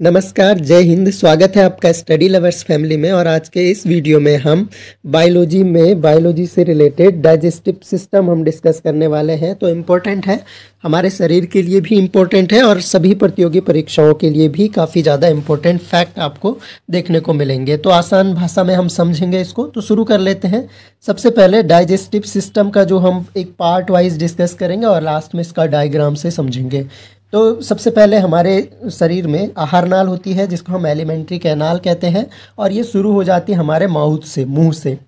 नमस्कार, जय हिंद। स्वागत है आपका स्टडी लवर्स फैमिली में और आज के इस वीडियो में हम बायोलॉजी में बायोलॉजी से रिलेटेड डाइजेस्टिव सिस्टम हम डिस्कस करने वाले हैं। तो इम्पोर्टेंट है, हमारे शरीर के लिए भी इम्पोर्टेंट है और सभी प्रतियोगी परीक्षाओं के लिए भी काफ़ी ज़्यादा इम्पोर्टेंट फैक्ट आपको देखने को मिलेंगे। तो आसान भाषा में हम समझेंगे इसको। तो शुरू कर लेते हैं। सबसे पहले डाइजेस्टिव सिस्टम का जो हम एक पार्ट वाइज डिस्कस करेंगे और लास्ट में इसका डायग्राम से समझेंगे। तो सबसे पहले हमारे शरीर में आहार नाल होती है, जिसको हम एलिमेंट्री कैनाल कहते हैं, और ये शुरू हो जाती है हमारे माउथ से, मुँह से।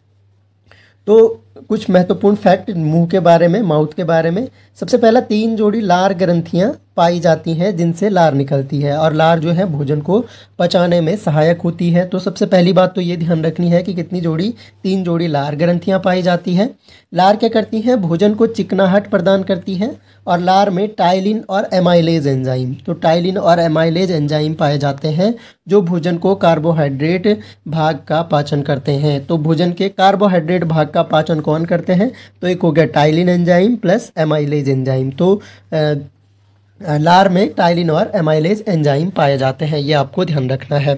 तो कुछ महत्वपूर्ण फैक्ट मुँह के बारे में माउथ के बारे में। सबसे पहला, तीन जोड़ी लार ग्रंथियाँ पाई जाती हैं, जिनसे लार निकलती है और लार जो है भोजन को पचाने में सहायक होती है। तो सबसे पहली बात तो ये ध्यान रखनी है कि कितनी जोड़ी, तीन जोड़ी लार ग्रंथियाँ पाई जाती है। लार क्या करती हैं? भोजन को चिकनाहट प्रदान करती हैं और लार में टाइलिन और एमाइलेज एंजाइम तो टाइलिन और एमाइलेज एंजाइम पाए जाते हैं, जो भोजन को कार्बोहाइड्रेट भाग का पाचन करते हैं। तो भोजन के कार्बोहाइड्रेट भाग का पाचन कौन करते हैं? तो एक हो गया ptyalin enzyme plus amylase enzyme तो लार में टाइलिन और एमाइलेज एंजाइम पाए जाते हैं, ये आपको ध्यान रखना है।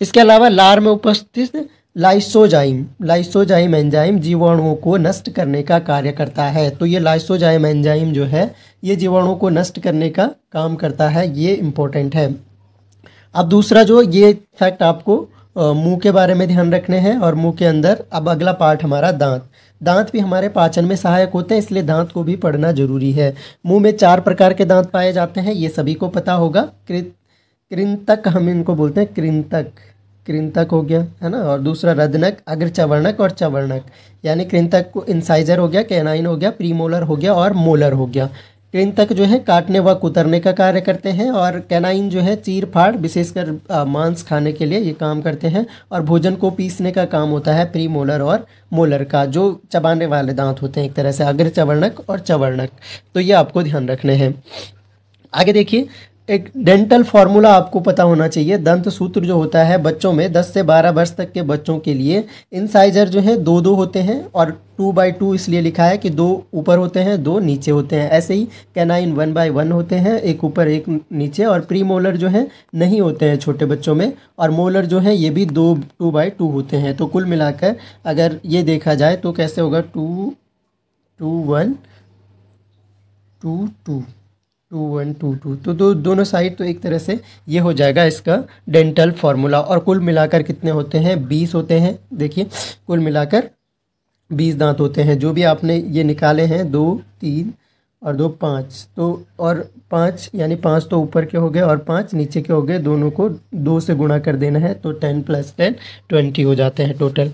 इसके अलावा लार में उपस्थित लाइसोजाइम लाइसोजाइम एंजाइम जीवाणुओं को नष्ट करने का कार्य करता है। तो ये लाइसोजाइम एंजाइम जो है, ये जीवाणुओं को नष्ट करने का काम करता है, ये इम्पोर्टेंट है। अब दूसरा जो ये फैक्ट आपको मुँह के बारे में ध्यान रखने हैं और मुँह के अंदर, अब अगला पार्ट हमारा दांत। दांत भी हमारे पाचन में सहायक होते हैं, इसलिए दांत को भी पढ़ना ज़रूरी है। मुँह में चार प्रकार के दांत पाए जाते हैं, ये सभी को पता होगा। कृत कृंतक हम इनको बोलते हैं कृंतक कृंतक हो गया, है ना? और दूसरा रदनक अग्र चवर्णक और चवर्णक। यानी कृंतक को इंसाइजर हो गया कैनाइन हो गया प्रीमोलर हो गया और मोलर हो गया। कृंतक जो है काटने व कुतरने का कार्य करते हैं और कैनाइन जो है चीर फाड़, विशेषकर मांस खाने के लिए ये काम करते हैं और भोजन को पीसने का काम होता है प्री मोलर और मोलर का, जो चबाने वाले दांत होते हैं एक तरह से अग्र चवर्णक और चवर्णक। तो ये आपको ध्यान रखने हैं। आगे देखिए एक डेंटल फार्मूला आपको पता होना चाहिए। दंत सूत्र जो होता है बच्चों में 10 से 12 वर्ष तक के बच्चों के लिए इंसाइजर जो है दो दो होते हैं और टू बाई टू इसलिए लिखा है कि दो ऊपर होते हैं, दो नीचे होते हैं। ऐसे ही कैनाइन वन बाई वन होते हैं, एक ऊपर, एक नीचे और प्री मोलर जो है, नहीं होते हैं छोटे बच्चों में और मोलर जो है, ये भी दो टू बाई टू होते हैं। तो कुल मिलाकर अगर ये देखा जाए तो कैसे होगा? Two two one two two two one, two two. तो दो, दोनों साइड तो एक तरह से ये हो जाएगा इसका डेंटल फार्मूला और कुल मिलाकर कितने होते हैं? बीस होते हैं। देखिए, कुल मिलाकर बीस दांत होते हैं। जो भी आपने ये निकाले हैं, दो, तीन और दो, पाँच। तो और पाँच, यानी पाँच तो ऊपर के हो गए और पाँच नीचे के हो गए। दोनों को दो से गुणा कर देना है तो टेन प्लस टेन, ट्वेंटी हो जाते हैं टोटल।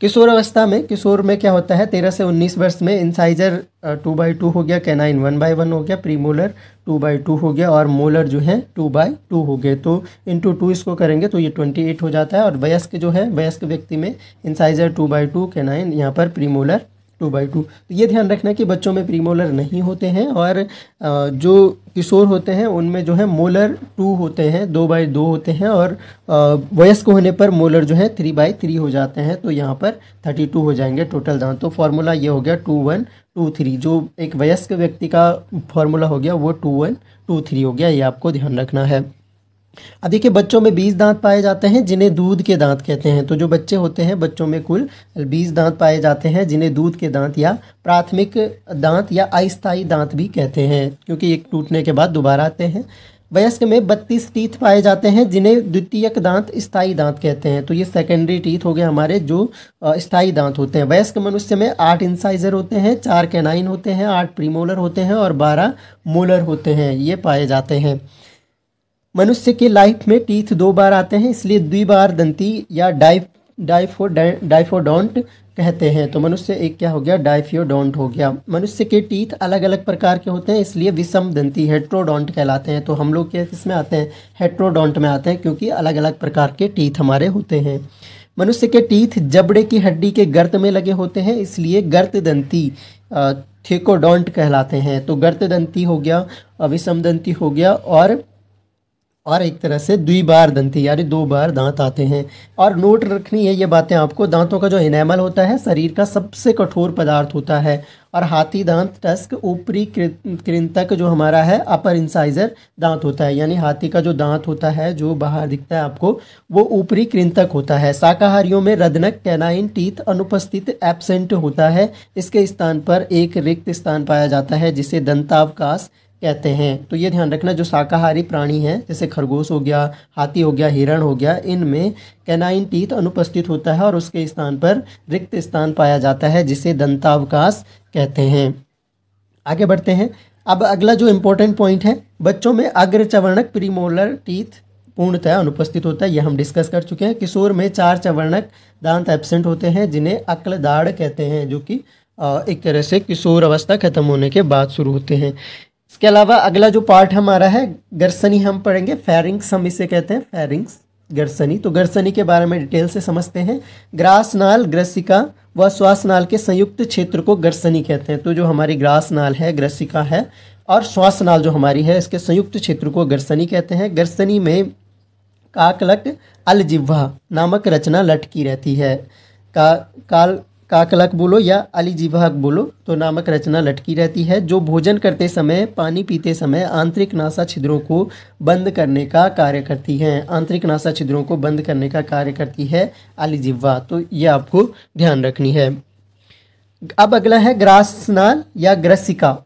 किशोर अवस्था में, किशोर में क्या होता है, तेरह से उन्नीस वर्ष में इंसाइजर टू बाई टू हो गया कैनाइन वन बाई वन हो गया प्रीमोलर टू बाई टू हो गया और मोलर जो है टू बाई टू हो गए। तो इंटू टू इसको करेंगे तो ये ट्वेंटी एट हो जाता है और वयस्क जो है, वयस्क व्यक्ति में incisor two by two canine यहाँ पर प्रीमोलर टू बाई टू। तो ये ध्यान रखना कि बच्चों में प्रीमोलर नहीं होते हैं और जो किशोर होते हैं, उनमें जो है मोलर टू होते हैं, दो बाई दो होते हैं और वयस्क होने पर मोलर जो है थ्री बाई थ्री हो जाते हैं तो यहाँ पर थर्टी टू हो जाएँगे टोटल दांत तो फार्मूला ये हो गया टू वन टू थ्री जो एक वयस्क व्यक्ति का फार्मूला हो गया, वो टू वन टू थ्री हो गया, ये आपको ध्यान रखना है। देखिए, बच्चों में बीस दांत पाए जाते हैं जिन्हें दूध के दांत कहते हैं। तो जो बच्चे होते हैं, बच्चों में कुल बीस दांत पाए जाते हैं जिन्हें दूध के दांत या प्राथमिक दांत या अस्थायी दांत भी कहते हैं। क्योंकि एक टूटने के बाद दोबारा आते हैं। वयस्क में बत्तीस टीथ पाए जाते हैं जिन्हें द्वितीयक दांत स्थायी दांत कहते हैं। तो ये सेकेंडरी टीथ हो गए हमारे जो स्थायी दांत होते हैं। वयस्क मनुष्य में आठ इंसाइजर होते हैं, चार कैनाइन होते हैं, आठ प्रीमोलर होते हैं और बारह मोलर होते हैं। ये पाए जाते हैं। मनुष्य के लाइफ में टीथ दो बार आते हैं, इसलिए द्विबार दंती या डाइफ डाइफो डाइफोडोंट कहते हैं। तो मनुष्य एक क्या हो गया? डाइफियोडोंट हो गया। मनुष्य के टीथ अलग अलग प्रकार के होते हैं, इसलिए विषम दंती हेट्रोडोंट कहलाते हैं। तो हम लोग क्या किसमें आते हैं? हेट्रोडोंट में आते हैं, क्योंकि अलग अलग प्रकार के टीथ हमारे होते हैं। मनुष्य के टीथ जबड़े की हड्डी के गर्त में लगे होते हैं, इसलिए गर्त दंती थेकोडोंट कहलाते हैं। तो गर्त दंती हो गया विषम दंती हो गया, और और एक तरह से द्विबार दंती, यानी दो बार दांत आते हैं। और नोट रखनी है ये बातें आपको, दांतों का जो इनेमल होता है, शरीर का सबसे कठोर पदार्थ होता है। और हाथी दांत, टस्क, ऊपरी कृंतक जो हमारा है, अपर इंसाइजर दांत होता है। यानी हाथी का जो दांत होता है, जो बाहर दिखता है आपको, वो ऊपरी कृंतक होता है। शाकाहारियों में रदनक, कैनाइन, टीथ अनुपस्थित एबसेंट होता है। इसके स्थान पर एक रिक्त स्थान पाया जाता है, जिसे दंतावकाश कहते हैं। तो ये ध्यान रखना, जो शाकाहारी प्राणी हैं, जैसे खरगोश हो गया, हाथी हो गया, हिरण हो गया, इनमें कैनाइन टीथ अनुपस्थित होता है और उसके स्थान पर रिक्त स्थान पाया जाता है, जिसे दंतावकाश कहते हैं। आगे बढ़ते हैं। अब अगला जो इम्पोर्टेंट पॉइंट है, बच्चों में अग्रचवर्णक प्रीमोलर टीथ पूर्णतः अनुपस्थित होता है। यह हम डिस्कस कर चुके हैं। किशोर में चार चवर्णक दांत एबसेंट होते हैं, जिन्हें अक्ल दाढ़ कहते हैं, जो कि एक तरह से किशोर अवस्था खत्म होने के बाद शुरू होते हैं। इसके अलावा अगला जो पार्ट हमारा है, गर्सनी हम पढ़ेंगे फेरिंग्स हम इसे कहते हैं फेरिंग्स गर्सनी। तो गर्सनी के बारे में डिटेल से समझते हैं। ग्रास नाल ग्रसिका व श्वास नाल के संयुक्त क्षेत्र को गर्सनी कहते हैं। तो जो हमारी ग्रास नाल है, ग्रसिका है, और श्वास नाल जो हमारी है, इसके संयुक्त क्षेत्र को गर्सनी कहते हैं। गर्सनी में काकलक अलजिह्वा नामक रचना लटकी रहती है। का काल काकलक बोलो या अलीजीवाहक बोलो तो नामक रचना लटकी रहती है, जो भोजन करते समय, पानी पीते समय आंतरिक नासा छिद्रों को बंद करने का कार्य करती है। आंतरिक नासा छिद्रों को बंद करने का कार्य करती है अलीजिवा तो ये आपको ध्यान रखनी है। अब अगला है ग्रासनाल या ग्रसिका।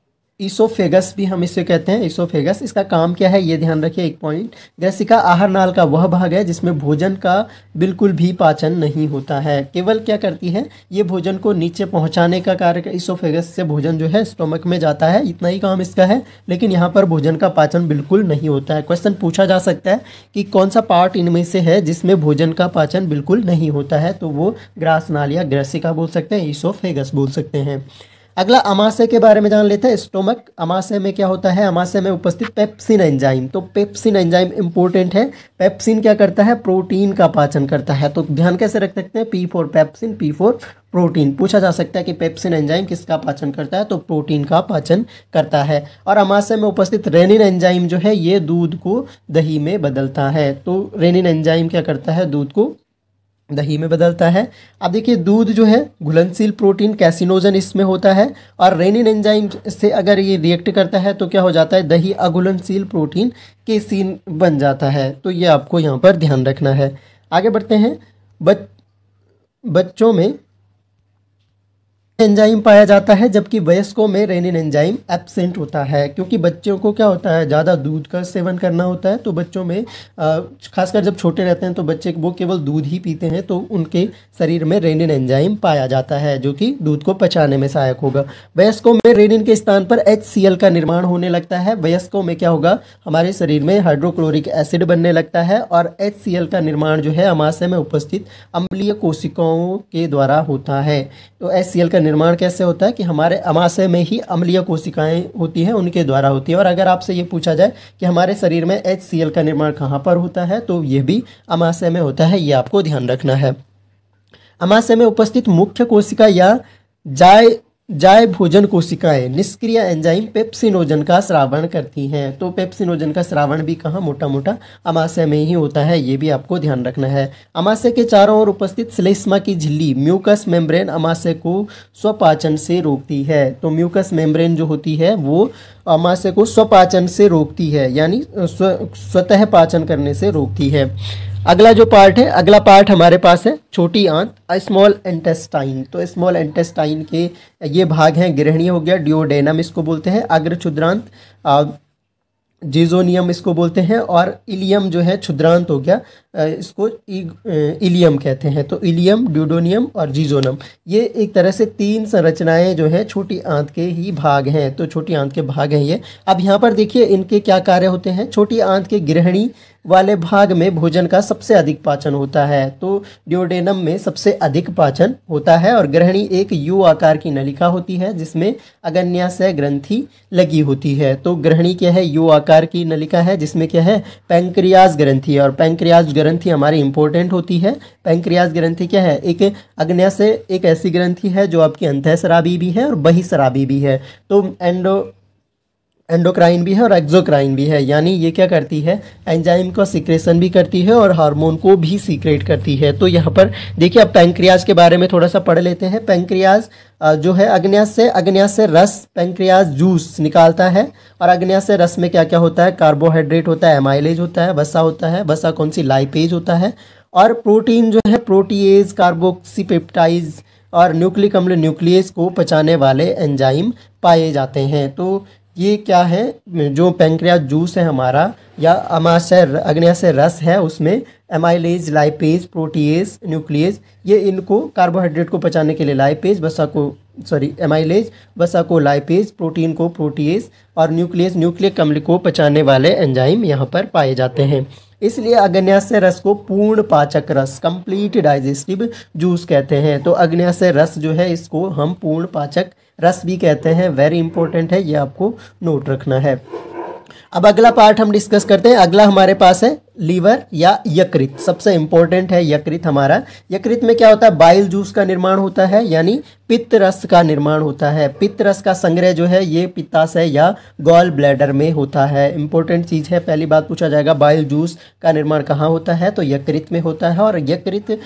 ईसोफेगस भी हम इसे कहते हैं ईसोफेगस इसका काम क्या है? ये ध्यान रखिए एक पॉइंट ग्रसिका आहार नाल का वह भाग है जिसमें भोजन का बिल्कुल भी पाचन नहीं होता है। केवल क्या करती है? ये भोजन को नीचे पहुँचाने का कार्य ईसोफेगस से भोजन जो है स्टोमक में जाता है। इतना ही काम इसका है, लेकिन यहाँ पर भोजन का पाचन बिल्कुल नहीं होता है। क्वेश्चन पूछा जा सकता है कि कौन सा पार्ट इनमें से है जिसमें भोजन का पाचन बिल्कुल नहीं होता है? तो वो ग्रास नाल या ग्रसिका बोल सकते हैं ईसोफेगस बोल सकते हैं। अगला अमाशय के बारे में जान लेते हैं, स्टोमक। अमाशय में क्या होता है? अमाशय में उपस्थित पेप्सिन एंजाइम। तो पेप्सिन एंजाइम इंपॉर्टेंट है। पेप्सिन क्या करता है? प्रोटीन का पाचन करता है। तो ध्यान कैसे रख सकते हैं? P for pepsin, P for protein. पूछा जा सकता है कि पेप्सिन एंजाइम किसका पाचन करता है? तो प्रोटीन का पाचन करता है। और अमाशय में उपस्थित रेनिन एंजाइम जो है, ये दूध को दही में बदलता है। तो रेनिन एंजाइम क्या करता है? दूध को दही में बदलता है। अब देखिए, दूध जो है, घुलनशील प्रोटीन कैसिनोजन इसमें होता है और रेनिन एंजाइम से अगर ये रिएक्ट करता है तो क्या हो जाता है? दही अघुलनशील प्रोटीन केसिन बन जाता है। तो ये आपको यहाँ पर ध्यान रखना है। आगे बढ़ते हैं। बच बच्चों में एंजाइम पाया जाता है, जबकि वयस्कों में रेनिन एंजाइम एब्सेंट होता है, क्योंकि बच्चों को क्या होता है, ज़्यादा दूध का सेवन करना होता है तो बच्चों में खासकर जब छोटे रहते हैं तो बच्चे वो केवल दूध ही पीते हैं तो उनके शरीर में रेनिन एंजाइम पाया जाता है, जो कि दूध को पचाने में सहायक होगा। वयस्कों में रेनिन के स्थान पर एचसीएल का निर्माण होने लगता है। वयस्कों में क्या होगा, हमारे शरीर में हाइड्रोक्लोरिक एसिड बनने लगता है, और एचसीएल का निर्माण जो है, अमाशय में उपस्थित अम्लीय कोशिकाओं के द्वारा होता है। तो एच का निर्माण कैसे होता है कि हमारे अमाशय में ही अम्लीय कोशिकाएँ होती हैं, उनके द्वारा होती है। और अगर आपसे ये पूछा जाए कि हमारे शरीर में HCL का निर्माण कहाँ पर होता है तो ये भी अमाशय में होता है, ये आपको ध्यान रखना है। अमाशय में उपस्थित मुख्य कोशिका या जाय जाय भोजन कोशिकाएँ निष्क्रिय एंजाइम पेप्सिनोजन का श्रावण करती हैं। तो पेप्सिनोजन का श्रावण भी कहाँ मोटा मोटा अमाशय में ही होता है, ये भी आपको ध्यान रखना है। अमाशय के चारों ओर उपस्थित स्लेस्मा की झिल्ली म्यूकस मेम्ब्रेन अमाशय को स्वपाचन से रोकती है। तो म्यूकस मेम्ब्रेन जो होती है, वो अमाशय को स्वपाचन से रोकती है, यानी स्वतः पाचन करने से रोकती है। अगला जो पार्ट है, अगला पार्ट हमारे पास है, छोटी आंत स्मॉल इंटेस्टाइन। तो स्मॉल इंटेस्टाइन के ये भाग हैं गृहणी हो गया डिओडेनम इसको बोलते हैं, अग्र क्षुद्रांत जीजोनियम इसको बोलते हैं, और इलियम जो है, क्षुद्रांत हो गया इसको इलियम कहते हैं। तो इलियम, ड्यूडोनियम और जीजोनम, ये एक तरह से तीन संरचनाएँ जो है, छोटी आंत के ही भाग हैं। तो छोटी आंत के भाग हैं ये। अब यहाँ पर देखिए, इनके क्या कार्य होते हैं? छोटी आंत के गृहिणी वाले भाग में भोजन का सबसे अधिक पाचन होता है। तो ड्योडेनम में सबसे अधिक पाचन होता है और ग्रहणी एक यू आकार की नलिका होती है, जिसमें अगन्याशय ग्रंथि लगी होती है। तो ग्रहणी क्या है? यू आकार की नलिका है, जिसमें क्या है? पैंक्रियाज ग्रंथि और पैंक्रियाज ग्रंथि हमारी इंपॉर्टेंट होती है। पैंक्रियाज ग्रंथि क्या है? एक अग्न्याशय एक ऐसी ग्रंथि है जो आपकी अंत शराबी भी है और बही शराबी भी है। तो एंडो एंडोक्राइन भी है और एक्जोक्राइन भी है। यानी ये क्या करती है? एंजाइम का सिक्रेशन भी करती है और हार्मोन को भी सीक्रेट करती है। तो यहाँ पर देखिए, अब पेंक्रियाज के बारे में थोड़ा सा पढ़ लेते हैं। पेंक्रियाज जो है अग्न्यास से अग्न्यास से रस पेंक्रियाज जूस निकालता है और अग्न्यास से रस में क्या क्या होता है? कार्बोहाइड्रेट होता है एमाइलेज होता है, वसा होता है, वसा कौन सी? लाइपेज होता है। और प्रोटीन जो है प्रोटीज कार्बोक्सीपेप्टाइज और न्यूक्लिक अम्ल न्यूक्लियस को पचाने वाले एंजाइम पाए जाते हैं। तो ये क्या है? जो पेंक्रिया जूस है हमारा, या अमाशय अग्न्याशय रस है उसमें एमाइलेज लाइपेज प्रोटीएज न्यूक्लियस ये इनको कार्बोहाइड्रेट को पचाने के लिए लाइपेज वसा को सॉरी एमाइलेज वसा को लाइपेज प्रोटीन को प्रोटीएज और न्यूक्लियस न्यूक्लियक अम्ल को पचाने वाले एंजाइम यहाँ पर पाए जाते हैं। इसलिए अग्न्याशय रस को पूर्ण पाचक रस कंप्लीट डाइजेस्टिव जूस कहते हैं। तो अग्न्याशय रस जो है, इसको हम पूर्ण पाचक रस भी कहते हैं वेरी इंपॉर्टेंट है, ये आपको नोट रखना है। अब अगला पार्ट हम डिस्कस करते हैं, अगला हमारे पास है लीवर या यकृत। सबसे इंपॉर्टेंट है यकृत हमारा। यकृत में क्या होता है? बाइल जूस का निर्माण होता है, यानी पित्त रस का निर्माण होता है। पित्त रस का संग्रह जो है, ये पित्ताशय या गॉल ब्लैडर में होता है। इंपॉर्टेंट चीज़ है, पहली बात पूछा जाएगा, बाइल जूस का निर्माण कहाँ होता है? तो यकृत में होता है और यकृत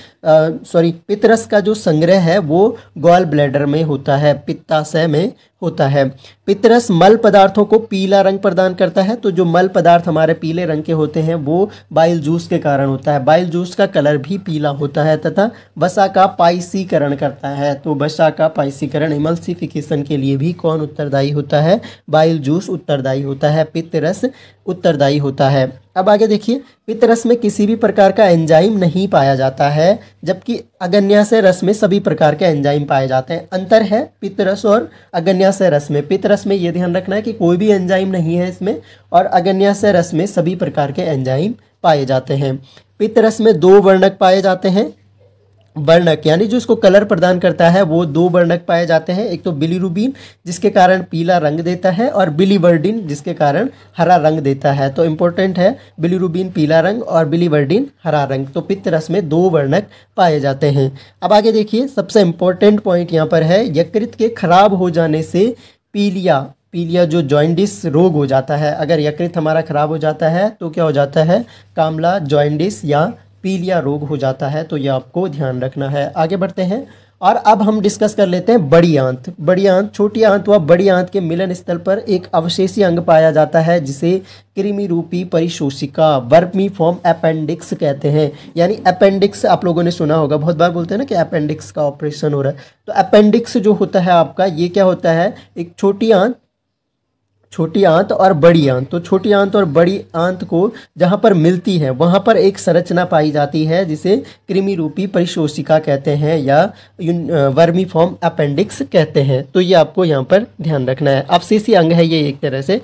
सॉरी पित्त रस का जो संग्रह है, वो गॉल ब्लैडर में होता है, पित्ताशय में होता है। पितरस मल पदार्थों को पीला रंग प्रदान करता है तो जो मल पदार्थ हमारे पीले रंग के होते हैं, वो बाइल जूस के कारण होता है। बाइल जूस का कलर भी पीला होता है तथा वसा का पाइसीकरण करता है। तो वसा का पाइसीकरण इमल्सिफिकेशन के लिए भी कौन उत्तरदायी होता है? बाइल जूस उत्तरदायी होता है, पित्त रस उत्तरदायी होता है। अब आगे देखिए पित्त रस में किसी भी प्रकार का एंजाइम नहीं पाया जाता है, जबकि अगन्याशय रस में सभी प्रकार के एंजाइम पाए जाते हैं। अंतर है पित्त रस और अगन्याशय रस में। पित्त रस में ये ध्यान रखना है कि कोई भी एंजाइम नहीं है इसमें, और अगन्याशय रस में सभी प्रकार के एंजाइम पाए जाते हैं। पित्त रस में दो वर्णक पाए जाते हैं वर्णक, यानी जो इसको कलर प्रदान करता है, वो दो वर्णक पाए जाते हैं। एक तो बिलीरुबिन, जिसके कारण पीला रंग देता है, और बिलीवर्डिन, जिसके कारण हरा रंग देता है। तो इम्पोर्टेंट है, बिलीरुबिन पीला रंग और बिलीवर्डिन हरा रंग। तो पित्त रस में दो वर्णक पाए जाते हैं। अब आगे देखिए, सबसे इम्पोर्टेंट पॉइंट यहाँ पर है, यकृत के खराब हो जाने से पीलिया पीलिया जो जॉइंडिस रोग हो जाता है। अगर यकृत हमारा खराब हो जाता है तो क्या हो जाता है? कामला जॉइंडिस या पीलिया रोग हो जाता है तो ये आपको ध्यान रखना है। आगे बढ़ते हैं, और अब हम डिस्कस कर लेते हैं बड़ी आंत। बड़ी आंत, छोटी आंत व बड़ी आंत के मिलन स्थल पर एक अवशेषी अंग पाया जाता है, जिसे कृमि रूपी परिशोषिका, वर्मी फॉर्म अपेंडिक्स कहते हैं। यानी अपेंडिक्स आप लोगों ने सुना होगा, बहुत बार बोलते हैं ना कि अपेंडिक्स का ऑपरेशन हो रहा है। तो अपेंडिक्स जो होता है आपका, ये क्या होता है? एक छोटी आंत छोटी आंत और बड़ी आंत। तो छोटी आंत और बड़ी आंत को जहाँ पर मिलती है, वहाँ पर एक संरचना पाई जाती है, जिसे कृमि रूपी परिशोषिका कहते हैं या वर्मी फॉर्म अपेंडिक्स कहते हैं। तो ये आपको यहाँ पर ध्यान रखना है। अब अवशेषी अंग है ये एक तरह से।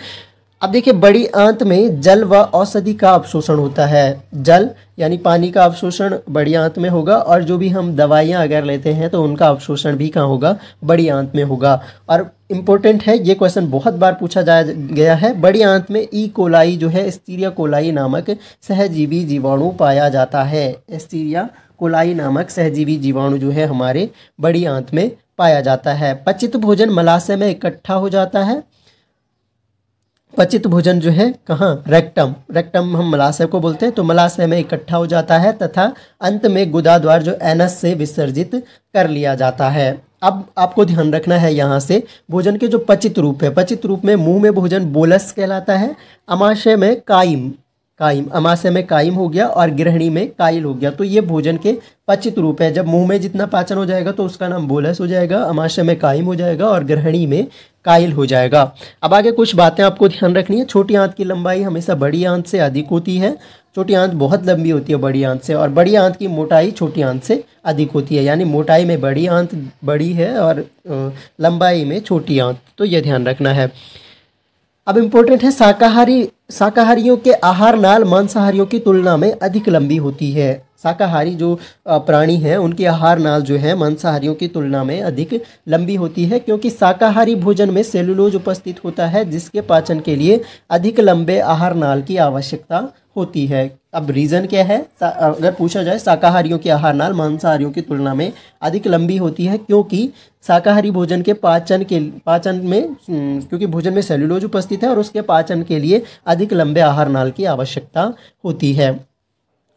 अब देखिए, बड़ी आंत में जल व औषधि का अवशोषण होता है। जल यानी पानी का अवशोषण बड़ी आंत में होगा और जो भी हम दवाइयाँ अगर लेते हैं तो उनका अवशोषण भी कहाँ होगा? बड़ी आंत में होगा। और इम्पोर्टेंट है, ये क्वेश्चन बहुत बार पूछा जा, गया है। बड़ी आंत में ई कोलाई जो है स्टीरिया कोलाई नामक सहजीवी जीवाणु पाया जाता है। स्टीरिया कोलाई नामक सहजीवी जीवाणु जो है, हमारे बड़ी आंत में पाया जाता है। पचित भोजन मलाशय में इकट्ठा हो जाता है। पचित भोजन जो है, कहाँ? रेक्टम। रेक्टम हम मलाशय को बोलते हैं तो मलाशय में इकट्ठा हो जाता है तथा अंत में गुदा द्वार जो एनस से विसर्जित कर लिया जाता है। अब आपको ध्यान रखना है यहाँ से, भोजन के जो पचित रूप है, पचित रूप में मुँह में भोजन बोलस कहलाता है, अमाशय में काइम। काइम अमाशय में कायम हो गया और गृहिणी में कायल हो गया। तो ये भोजन के पचित रूप है। जब मुँह में जितना पाचन हो जाएगा तो उसका नाम बोलस हो जाएगा अमाशय में कायम हो जाएगा और ग्रहणी में कायल हो जाएगा। अब आगे कुछ बातें आपको ध्यान रखनी है। छोटी आंत की लंबाई हमेशा बड़ी आंत से अधिक होती है। छोटी आंत बहुत लंबी होती है बड़ी आंत से और बड़ी आंत की मोटाई छोटी आंत से अधिक होती है। यानी मोटाई में बड़ी आंत बड़ी है और लंबाई में छोटी आंत। तो ये ध्यान रखना है। अब इम्पोर्टेंट है शाकाहारी, शाकाहारियों के आहार नाल मांसाहारियों की तुलना में अधिक लंबी होती है। शाकाहारी जो प्राणी हैं, उनके आहार नाल जो है, मांसाहारियों की तुलना में अधिक लंबी होती है, क्योंकि शाकाहारी भोजन में सेलुलोज उपस्थित होता है, जिसके पाचन के लिए अधिक लंबे आहार नाल की आवश्यकता होती है। अब रीज़न क्या है? अगर पूछा जाए शाकाहारियों की आहार नाल मांसाहारियों की तुलना में अधिक लंबी होती है क्योंकि शाकाहारी भोजन के पाचन के पाचन में हम्म, क्योंकि भोजन में सेल्यूलोज उपस्थित है और उसके पाचन के लिए अधिक लंबे आहार नाल की आवश्यकता होती है।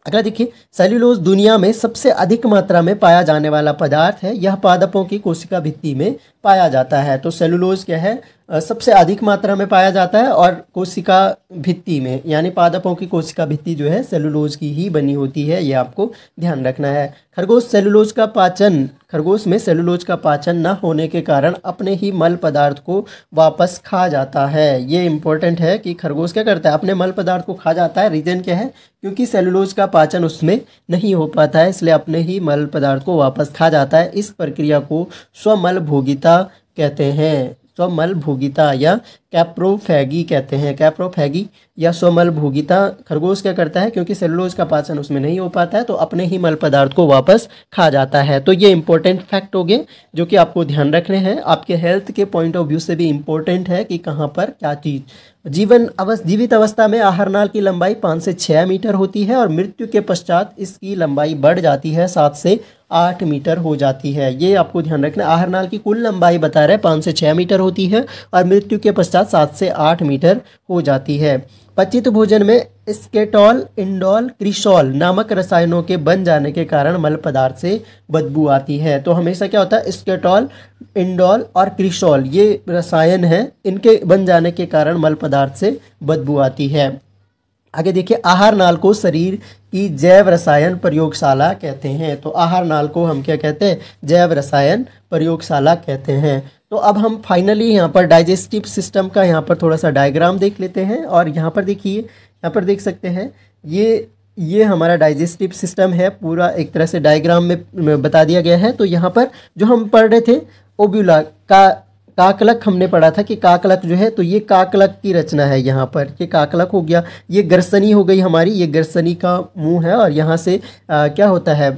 अगला देखिए सेल्यूलोज दुनिया में सबसे अधिक मात्रा में पाया जाने वाला पदार्थ है। यह पादपों की कोशिका भित्ति में पाया जाता है। तो सेल्यूलोज क्या है? सबसे अधिक मात्रा में पाया जाता है और कोशिका भित्ति में, यानी पादपों की कोशिका भित्ति जो है सेलुलोज की ही बनी होती है, ये आपको ध्यान रखना है। खरगोश सेलुलोज का पाचन, खरगोश में सेलुलोज का पाचन न होने के कारण अपने ही मल पदार्थ को वापस खा जाता है। ये इंपॉर्टेंट है कि खरगोश क्या करता है, अपने मल पदार्थ को खा जाता है। रीज़न क्या है? क्योंकि सेलुलोज का पाचन उसमें नहीं हो पाता है, इसलिए अपने ही मल पदार्थ को वापस खा जाता है। इस प्रक्रिया को स्वमल भोगिता कहते हैं। स्वमल भोगिता या कैप्रोफैगी कहते हैं। कैप्रोफैगी या स्वमल भोगिता खरगोश क्या करता है? क्योंकि सेलुलोज का पाचन उसमें नहीं हो पाता है तो अपने ही मल पदार्थ को वापस खा जाता है। तो ये इंपॉर्टेंट फैक्ट हो गए जो कि आपको ध्यान रखने हैं। आपके हेल्थ के पॉइंट ऑफ़ व्यू से भी इम्पोर्टेंट है कि कहाँ पर क्या चीज़। जीवन अवस्थ जीवित अवस्था में आहार नाल की लंबाई पाँच से छः मीटर होती है और मृत्यु के पश्चात इसकी लंबाई बढ़ जाती है सात से आठ मीटर हो जाती है। ये आपको ध्यान रखना आहारनाल की कुल लंबाई बता रहे हैं, पाँच से छः मीटर होती है और मृत्यु के पश्चात सात से आठ मीटर हो जाती है। पचित भोजन में स्केटॉल, इंडोल, क्रिशॉल नामक रसायनों के बन जाने के कारण मल पदार्थ से बदबू आती है। तो हमेशा क्या होता है? स्केटॉल, इंडोल और क्रिशॉल, ये रसायन हैं। इनके बन जाने के कारण मल पदार्थ से बदबू आती है। आगे देखिए, आहार नाल को शरीर की जैव रसायन प्रयोगशाला कहते हैं। तो आहार नाल को हम क्या कहते हैं? जैव रसायन प्रयोगशाला कहते हैं। तो अब हम फाइनली यहाँ पर डाइजेस्टिव सिस्टम का यहाँ पर थोड़ा सा डायग्राम देख लेते हैं और यहाँ पर देखिए, यहाँ पर देख सकते हैं, ये ये हमारा डाइजेस्टिव सिस्टम है, पूरा एक तरह से डायग्राम में बता दिया गया है। तो यहाँ पर जो हम पढ़ रहे थे ओब्यूला का काकलक हमने पढ़ा था कि काकलक जो है तो ये काकलक की रचना है यहाँ पर ये काकलक हो गया ये गरसनी हो गई हमारी ये गर्सनी का मुँह है और यहाँ से आ, क्या होता है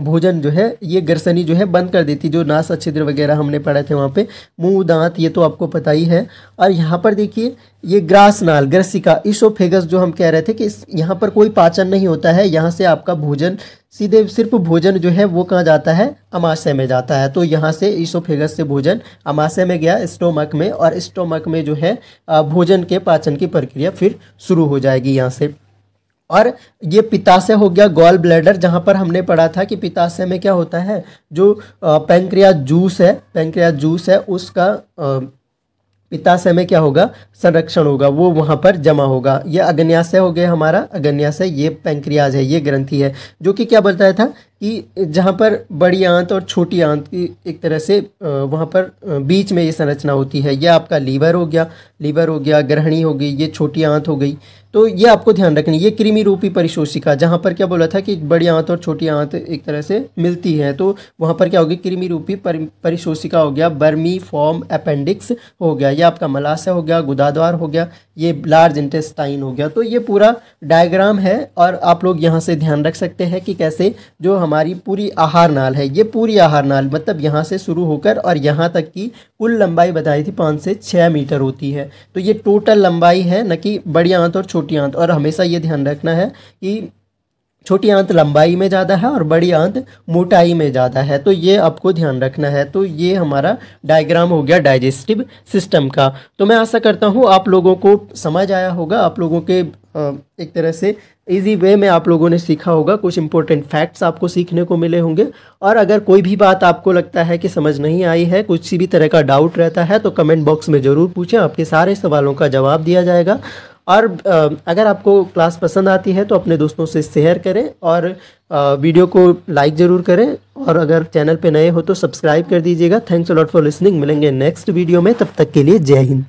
भोजन जो है, ये गरसनी जो है बंद कर देती जो नास छिद्र वगैरह हमने पढ़े थे वहाँ पे। मुँह, दांत, ये तो आपको पता ही है। और यहाँ पर देखिए, ये ग्रास नाल, ग्रसिका, इसोफेगस जो हम कह रहे थे कि इस, यहाँ पर कोई पाचन नहीं होता है, यहाँ से आपका भोजन, सीधे सिर्फ़ भोजन जो है वो कहाँ जाता है? अमाशय में जाता है। तो यहाँ से ईसोफेगस से भोजन अमाशय में गया, स्टोमक में, और स्टोमक में जो है भोजन के पाचन की प्रक्रिया फिर शुरू हो जाएगी यहाँ से। और ये पिताशय हो गया गॉल ब्लैडर जहाँ पर हमने पढ़ा था कि पिताशय में क्या होता है, जो पेंक्रिया जूस है पेंक्रिया जूस है, उसका पिताशय में क्या होगा, संरक्षण होगा, वो वहाँ पर जमा होगा। ये अग्न्याशय हो गया हमारा, अग्न्याशय, ये पेंक्रियाज है, ये ग्रंथि है, जो कि क्या बताया था कि जहाँ पर बड़ी आंत और छोटी आंत की एक तरह से वहाँ पर बीच में ये संरचना होती है। ये आपका लीवर हो गया, लीवर हो गया ग्रहणी हो गई, ये छोटी आंत हो गई। तो ये आपको ध्यान रखनी ये कृमि रूपी परिशोषिका, जहाँ पर क्या बोला था कि बड़ी आंत और छोटी आंत एक तरह से मिलती है तो वहाँ पर क्या होगी कृमि रूपी परिशोषिका हो गया, बर्मी फॉर्म अपेंडिक्स हो गया, ये आपका मलाशय हो गया, गुदाद्वार हो गया, ये लार्ज इंटेस्टाइन हो गया। तो ये पूरा डायग्राम है और आप लोग यहाँ से ध्यान रख सकते हैं कि कैसे जो हमारी पूरी आहार नाल है, ये पूरी आहार नाल मतलब यहाँ से शुरू होकर और यहाँ तक की कुल लंबाई बताई थी पाँच से छः मीटर होती है। तो ये टोटल लंबाई है, न कि बड़ी आंत और छोटी आंत, और हमेशा ये ध्यान रखना है कि छोटी आंत लंबाई में ज़्यादा है और बड़ी आंत मोटाई में ज़्यादा है। तो ये आपको ध्यान रखना है। तो ये हमारा डायग्राम हो गया डाइजेस्टिव सिस्टम का। तो मैं आशा करता हूँ आप लोगों को समझ आया होगा। आप लोगों के एक तरह से इजी वे में आप लोगों ने सीखा होगा। कुछ इंपॉर्टेंट फैक्ट्स आपको सीखने को मिले होंगे। और अगर कोई भी बात आपको लगता है कि समझ नहीं आई है, कुछ भी तरह का डाउट रहता है तो कमेंट बॉक्स में ज़रूर पूछें। आपके सारे सवालों का जवाब दिया जाएगा। और अगर आपको क्लास पसंद आती है तो अपने दोस्तों से शेयर करें और वीडियो को लाइक ज़रूर करें और अगर चैनल पे नए हो तो सब्सक्राइब कर दीजिएगा। Thanks lot for listening. मिलेंगे नेक्स्ट वीडियो में। तब तक के लिए जय हिंद।